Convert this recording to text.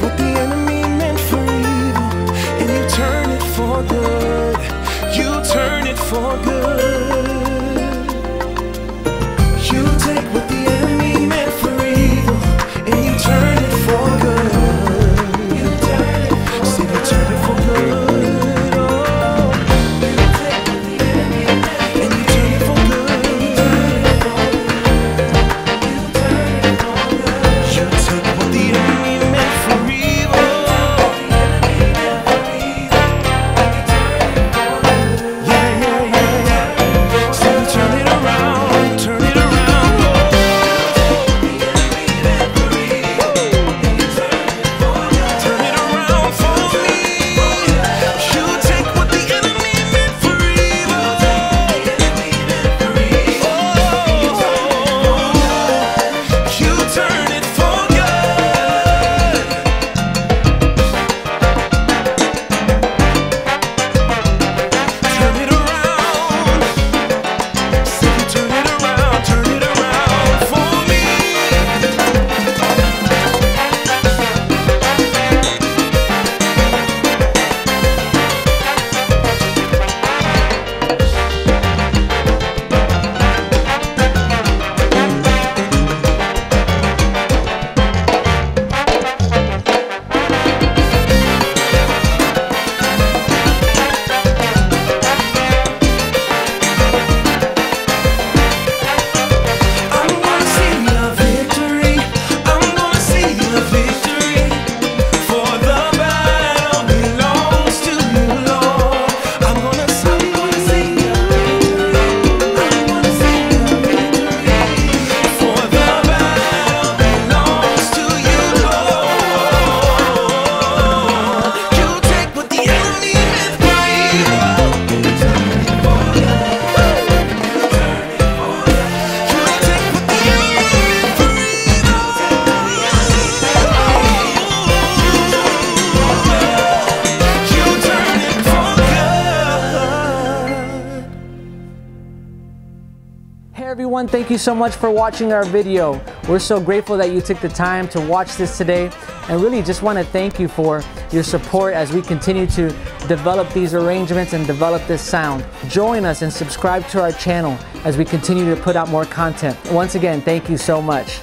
What the enemy meant for evil, and you turn it for good. You turn it for good. everyone, thank you so much for watching our video. We're so grateful that you took the time to watch this today and really just want to thank you for your support as we continue to develop these arrangements and develop this sound. Join us and subscribe to our channel as we continue to put out more content. Once again, thank you so much.